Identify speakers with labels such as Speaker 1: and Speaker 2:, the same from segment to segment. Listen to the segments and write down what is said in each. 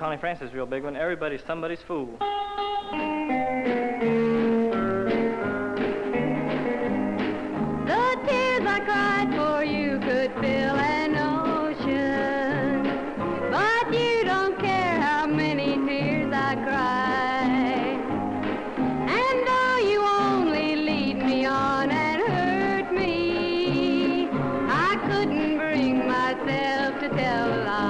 Speaker 1: Connie Francis, real big one. Everybody's somebody's fool.
Speaker 2: The tears I cried for you could fill an ocean, but you don't care how many tears I cry. And though you only lead me on and hurt me, I couldn't bring myself to tell a lie.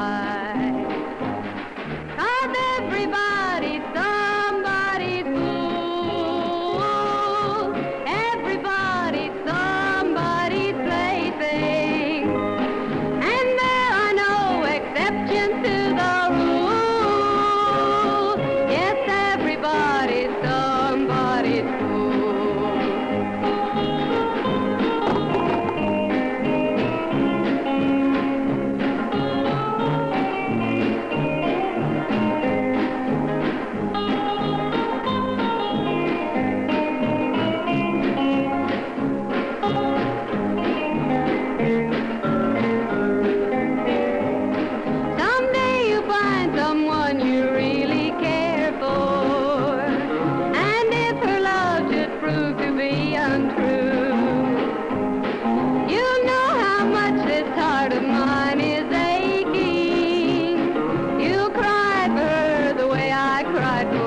Speaker 2: cried